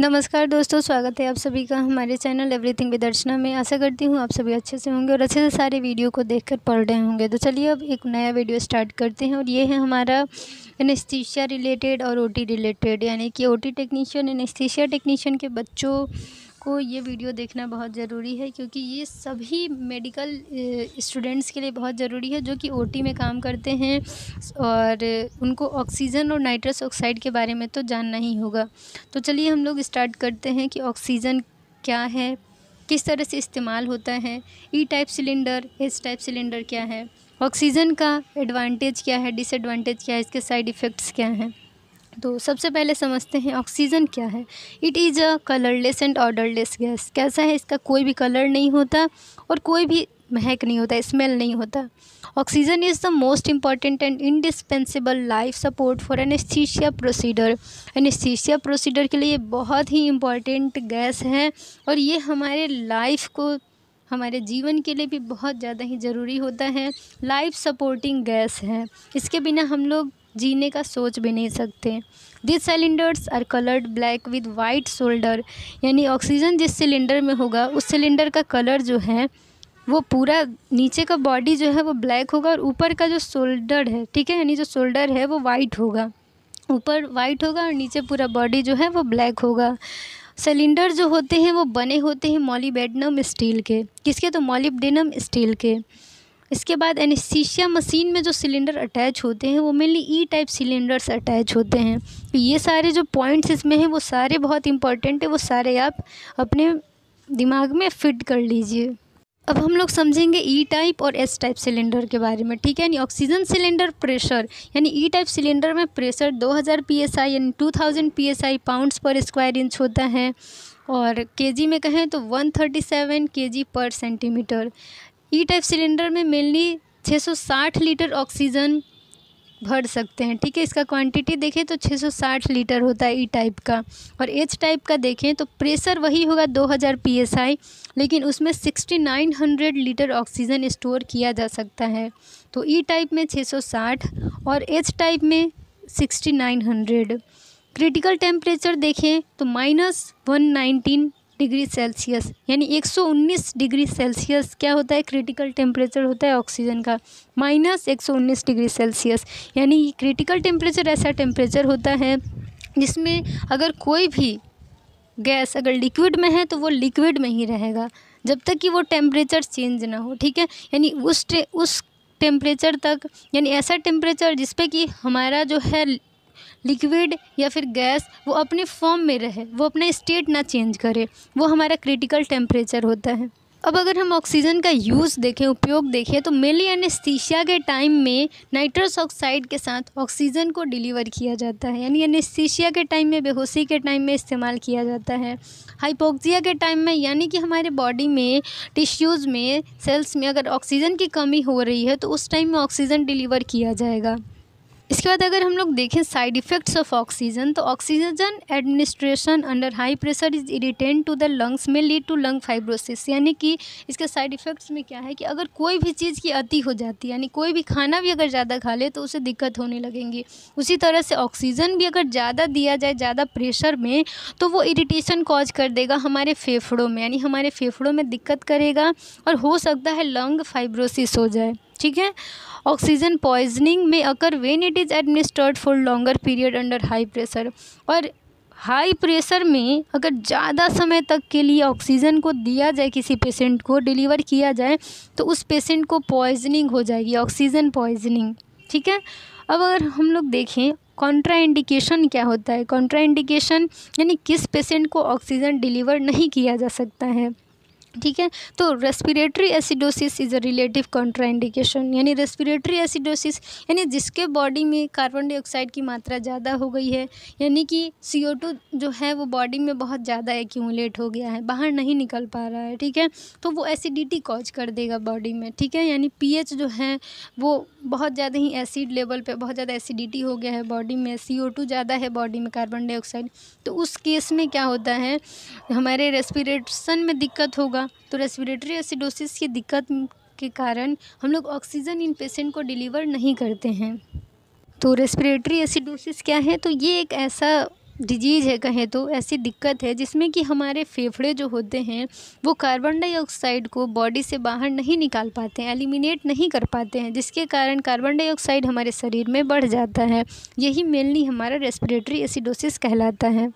नमस्कार दोस्तों, स्वागत है आप सभी का हमारे चैनल एवरीथिंग विद अर्चना में। आशा करती हूँ आप सभी अच्छे से होंगे और अच्छे से सारे वीडियो को देखकर पढ़ रहे होंगे। तो चलिए अब एक नया वीडियो स्टार्ट करते हैं और ये है हमारा एनेस्थीसिया रिलेटेड और ओटी रिलेटेड यानी कि ओटी टेक्नीशियन एनेस्थीसिया टेक्नीशियन के बच्चों को ये वीडियो देखना बहुत ज़रूरी है क्योंकि ये सभी मेडिकल स्टूडेंट्स के लिए बहुत ज़रूरी है जो कि ओटी में काम करते हैं और उनको ऑक्सीजन और नाइट्रस ऑक्साइड के बारे में तो जानना ही होगा। तो चलिए हम लोग स्टार्ट करते हैं कि ऑक्सीजन क्या है, किस तरह से इस्तेमाल होता है E type cylinder S type cylinder क्या है, ऑक्सीजन का एडवांटेज क्या है डिसएडवांटेज क्या है, इसके साइड इफ़ेक्ट्स क्या हैं। तो सबसे पहले समझते हैं ऑक्सीजन क्या है। It is a colourless and odourless gas कैसा है? इसका कोई भी कलर नहीं होता और कोई भी महक नहीं होता स्मेल नहीं होता। Oxygen is the most important and indispensable life support for anaesthesia procedure anaesthesia procedure के लिए बहुत ही इंपॉर्टेंट गैस है और ये हमारे लाइफ को, हमारे जीवन के लिए भी बहुत ज़्यादा ही ज़रूरी होता है। लाइफ सपोर्टिंग गैस है। इसके बिना हम लोग जीने का सोच भी नहीं सकते। This cylinders are coloured black with white shoulder यानी ऑक्सीजन जिस सिलेंडर में होगा, उस सिलेंडर का कलर जो है, वो पूरा नीचे का बॉडी जो है, वो ब्लैक होगा और ऊपर का जो शोल्डर है, ठीक है? यानी जो शोल्डर है, वो वाइट होगा। ऊपर वाइट होगा और नीचे पूरा बॉडी जो है, वो ब्लैक होगा। सिलेंडर जो होते हैं, वो बने होते हैं मॉलीबेडनम स्टील के। किसके? तो मॉलिबडेनम स्टील के। इसके बाद एनेस्थीसिया मशीन में जो सिलेंडर अटैच होते हैं, वो mainly E type cylinders attach होते हैं। तो ये सारे जो पॉइंट्स इसमें हैं, वो सारे बहुत इंपॉर्टेंट है, वो सारे आप अपने दिमाग में फिट कर लीजिए। अब हम लोग समझेंगे ई टाइप और एस टाइप सिलेंडर के बारे में, ठीक है? यानी ऑक्सीजन सिलेंडर प्रेशर यानी ई टाइप सिलेंडर में प्रेशर 2000 पीएसआई यानी 2000 PSI pounds per square inch होता है। और केजी में कहें तो 137 KG per centimetre E type cylinder में मेनली 660 लीटर ऑक्सीजन भर सकते हैं। ठीक है, इसका क्वांटिटी देखें तो 660 लीटर होता है ई टाइप का। और एच टाइप का देखें तो प्रेशर वही होगा 2000 पीएसआई लेकिन उसमें 6900 लीटर ऑक्सीजन स्टोर किया जा सकता है। तो ई टाइप में 660 और एच टाइप में 6900 क्रिटिकल टेम्परेचर देखें तो माइनस वन डिग्री सेल्सियस यानी 119 डिग्री सेल्सियस क्या होता है? क्रिटिकल टेम्परेचर होता है ऑक्सीजन का। माइनस एक सौ उन्नीस डिग्री सेल्सियस यानी क्रिटिकल टेम्परेचर ऐसा टेम्परेचर होता है जिसमें अगर कोई भी गैस अगर लिक्विड में है तो वो लिक्विड में ही रहेगा जब तक कि वो टेम्परेचर चेंज ना हो ठीक है? यानी उस टे, उस टेम्परेचर तक यानी ऐसा टेम्परेचर जिस पे कि हमारा जो है लिक्विड या फिर गैस, वो अपने फॉर्म में रहे, वो अपना स्टेट ना चेंज करे, वो हमारा क्रिटिकल टेम्परेचर होता है। अब अगर हम ऑक्सीजन का यूज़ देखें, उपयोग देखें तो मेनली एनेस्थीसिया के टाइम में नाइट्रस ऑक्साइड के साथ ऑक्सीजन को डिलीवर किया जाता है। यानी एनेस्थीसिया के टाइम में, बेहोशी के टाइम में इस्तेमाल किया जाता है। हाइपोक्सिया के टाइम में, यानी कि हमारे बॉडी में टिश्यूज़ में सेल्स में अगर ऑक्सीजन की कमी हो रही है तो उस टाइम में ऑक्सीजन डिलीवर किया जाएगा। इसके बाद अगर हम लोग देखें साइड इफ़ेक्ट्स ऑफ़ ऑक्सीजन तो oxygen administration under high pressure is irritant to the lungs में लीड टू लंग फाइब्रोसिस यानी कि इसके साइड इफ़ेक्ट्स में क्या है कि अगर कोई भी चीज़ की अति हो जाती है, यानी कोई भी खाना भी अगर ज़्यादा खा ले तो उसे दिक्कत होने लगेंगी। उसी तरह से ऑक्सीजन भी अगर ज़्यादा दिया जाए, ज़्यादा प्रेशर में तो वो इरीटेशन कॉज कर देगा हमारे फेफड़ों में, यानी हमारे फेफड़ों में दिक्कत करेगा और हो सकता है लंग फाइब्रोसिस हो जाए। ठीक है? ऑक्सीजन पॉइजनिंग में occur when it is administered for longer period under high pressure और हाई प्रेशर में अगर ज़्यादा समय तक के लिए ऑक्सीजन को दिया जाए, किसी पेशेंट को डिलीवर किया जाए तो उस पेशेंट को पॉइजनिंग हो जाएगी ऑक्सीजन पॉइजनिंग ठीक है? अब अगर हम लोग देखें कॉन्ट्रा इंडिकेशन क्या होता है? कॉन्ट्रा इंडिकेशन यानी किस पेशेंट को ऑक्सीजन डिलीवर नहीं किया जा सकता है? ठीक है? तो respiratory acidosis is a relative contraindication यानी रेस्पिरेटरी एसिडोसिस यानी जिसके बॉडी में कार्बन डाइऑक्साइड की मात्रा ज़्यादा हो गई है, यानी कि सी ओ टू जो है वो बॉडी में बहुत ज़्यादा एक्यूमुलेट हो गया है, बाहर नहीं निकल पा रहा है, ठीक है? तो वो एसिडिटी कॉज कर देगा बॉडी में, ठीक है? यानी पी एच जो है वो बहुत ज़्यादा ही एसिड लेवल पर बहुत ज़्यादा एसिडिटी हो गया है बॉडी में सी ओ टू ज़्यादा है बॉडी में कार्बन डाइऑक्साइड तो उस केस में क्या होता है? हमारे रेस्पिरेशन में दिक्कत होगा तो रेस्पिरेटरी एसिडोसिस की दिक्कत के कारण हम लोग ऑक्सीजन इन पेशेंट को डिलीवर नहीं करते हैं। तो रेस्पिरेटरी एसिडोसिस क्या है? तो ये एक ऐसा डिज़ीज़ है कहें तो ऐसी दिक्कत है जिसमें कि हमारे फेफड़े जो होते हैं, वो कार्बन डाइऑक्साइड को बॉडी से बाहर नहीं निकाल पाते हैं एलिमिनेट नहीं कर पाते हैं, जिसके कारण कार्बन डाइऑक्साइड हमारे शरीर में बढ़ जाता है। यही मेनली हमारा रेस्पिरेटरी एसिडोसिस कहलाता है।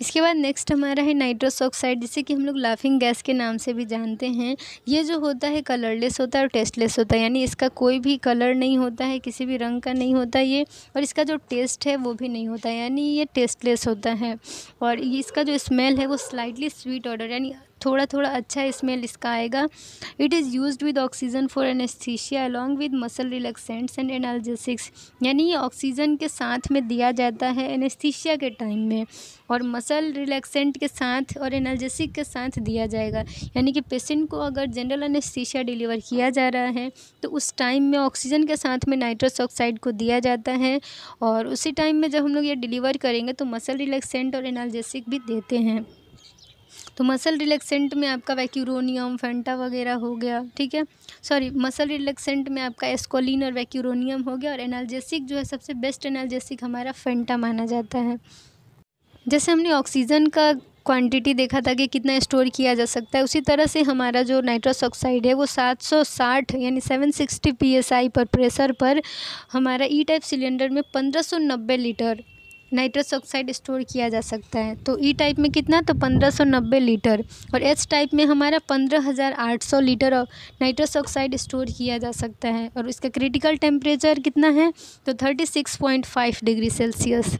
इसके बाद नेक्स्ट हमारा है नाइट्रस ऑक्साइड जिसे कि हम लोग लाफिंग गैस के नाम से भी जानते हैं। ये जो होता है कलरलेस होता है और टेस्टलेस होता है, यानी इसका कोई भी कलर नहीं होता है, किसी भी रंग का नहीं होता ये, और इसका जो टेस्ट है वो भी नहीं होता, यानी ये टेस्टलेस होता है। और इसका जो स्मेल है वो स्लाइटली स्वीट ऑर्डर यानी थोड़ा थोड़ा अच्छा स्मेल इसका आएगा। It is used with oxygen for anaesthesia along with muscle relaxants and analgesics यानी ये ऑक्सीजन के साथ में दिया जाता है एनेस्थीशिया के टाइम में और मसल रिलैक्सेंट के साथ और एनाल्जेसिक के साथ दिया जाएगा। यानी कि पेशेंट को अगर जनरल एनेस्थीशिया डिलीवर किया जा रहा है तो उस टाइम में ऑक्सीजन के साथ में नाइट्रस ऑक्साइड को दिया जाता है और उसी टाइम में जब हम लोग ये डिलीवर करेंगे तो मसल रिलैक्सेंट और एनाल्जेसिक भी देते हैं। तो मसल रिलैक्सेंट में आपका वैक्यूरोनियम फेंटा वगैरह हो गया, ठीक है? सॉरी मसल रिलैक्सेंट में आपका एस्कोलिन और वैक्यूरोनियम हो गया और एनाल्जेसिक जो है सबसे बेस्ट एनाल्जेसिक हमारा फेंटा माना जाता है। जैसे हमने ऑक्सीजन का क्वांटिटी देखा था कि कितना स्टोर किया जा सकता है, उसी तरह से हमारा जो नाइट्रस ऑक्साइड है वो 760 यानी 760 पीएसआई पर प्रेशर पर हमारा ई टाइप सिलेंडर में 1590 लीटर नाइट्रस ऑक्साइड स्टोर किया जा सकता है। तो ई टाइप में कितना? तो 1590 लीटर। और एच टाइप में हमारा 15800 लीटर नाइट्रस ऑक्साइड स्टोर किया जा सकता है। और इसका क्रिटिकल टेम्परेचर कितना है? तो 36.5 डिग्री सेल्सियस।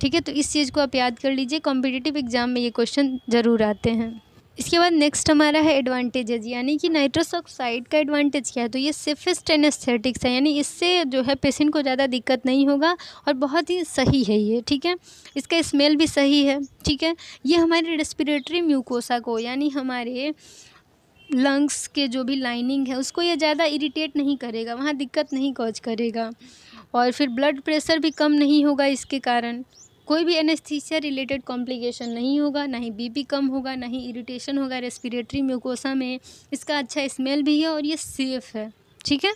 ठीक है? तो इस चीज़ को आप याद कर लीजिए। कॉम्पिटिटिव एग्ज़ाम में ये क्वेश्चन ज़रूर आते हैं। इसके बाद नेक्स्ट हमारा है एडवांटेजेज यानी कि नाइट्रस ऑक्साइड का एडवांटेज क्या है? तो ये सेफेस्ट एनेस्थेटिक्स है, यानी इससे जो है पेशेंट को ज़्यादा दिक्कत नहीं होगा और बहुत ही सही है ये, ठीक है? इसका स्मेल भी सही है, ठीक है? ये हमारे रेस्पिरेटरी म्यूकोसा को, यानी हमारे लंग्स के जो भी लाइनिंग है, उसको ये ज़्यादा इरिटेट नहीं करेगा, वहाँ दिक्कत नहीं कॉज करेगा। और फिर ब्लड प्रेशर भी कम नहीं होगा इसके कारण। कोई भी एनेस्थीसिया रिलेटेड कॉम्प्लिकेशन नहीं होगा, ना ही बीपी कम होगा, ना ही इरीटेशन होगा रेस्पिरेटरी म्यूकोसा में। इसका अच्छा स्मेल भी है और ये सेफ़ है, ठीक है?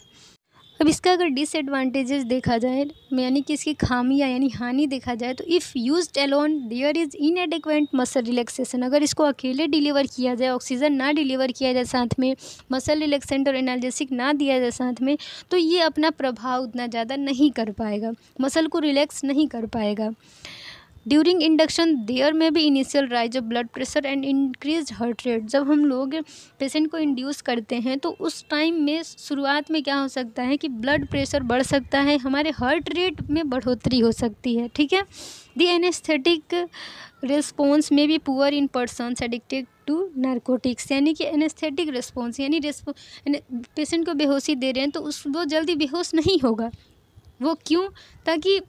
अब इसका अगर डिसएडवांटेजेस देखा जाए, यानी कि इसकी खामियाँ, यानी हानि देखा जाए तो if used alone there is inadequate muscle relaxation अगर इसको अकेले डिलीवर किया जाए ऑक्सीजन ना डिलीवर किया जाए साथ में मसल रिलैक्सेंट और एनाल्जेसिक ना दिया जाए साथ में तो ये अपना प्रभाव उतना ज़्यादा नहीं कर पाएगा। मसल को रिलैक्स नहीं कर पाएगा। ड्यूरिंग इंडक्शन देयर में भी initial rise of blood pressure and increase heart rate जब हम लोग पेशेंट को इंड्यूस करते हैं तो उस टाइम में शुरुआत में क्या हो सकता है कि ब्लड प्रेशर बढ़ सकता है, हमारे हार्ट रेट में बढ़ोतरी हो सकती है, ठीक है? दी एनेस्थेटिक रिस्पॉन्स में भी poor in persons addicted to narcotics यानी कि एनेस्थेटिक रिस्पॉन्स यानी पेशेंट को बेहोशी दे रहे हैं तो उस वो जल्दी बेहोश नहीं होगा। वो क्यों? ताकि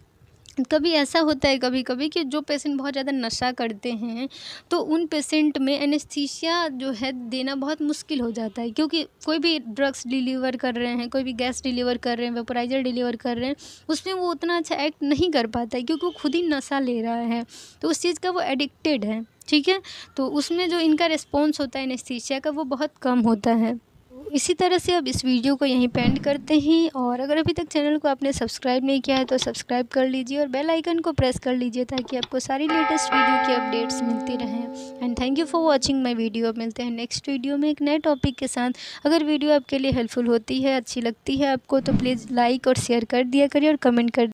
कभी ऐसा होता है कभी कभी कि जो पेशेंट बहुत ज़्यादा नशा करते हैं तो उन पेशेंट में एनेस्थीसिया जो है देना बहुत मुश्किल हो जाता है। क्योंकि कोई भी ड्रग्स डिलीवर कर रहे हैं, कोई भी गैस डिलीवर कर रहे हैं वेपोराइजर डिलीवर कर रहे हैं, उसमें वो उतना अच्छा एक्ट नहीं कर पाता है क्योंकि वो खुद ही नशा ले रहा है। तो उस चीज़ का वो एडिक्टेड है, ठीक है? तो उसमें जो इनका रिस्पॉन्स होता है एनेस्थीसिया का वो बहुत कम होता है। इसी तरह से अब इस वीडियो को यहीं पे एंड करते हैं और अगर अभी तक चैनल को आपने सब्सक्राइब नहीं किया है तो सब्सक्राइब कर लीजिए और बेल आइकन को प्रेस कर लीजिए ताकि आपको सारी लेटेस्ट वीडियो की अपडेट्स मिलती रहें। And thank you for watching my video मिलते हैं नेक्स्ट वीडियो में एक नए टॉपिक के साथ। अगर वीडियो आपके लिए हेल्पफुल होती है, अच्छी लगती है आपको तो प्लीज़ लाइक और शेयर कर दिया करिए और कमेंट कर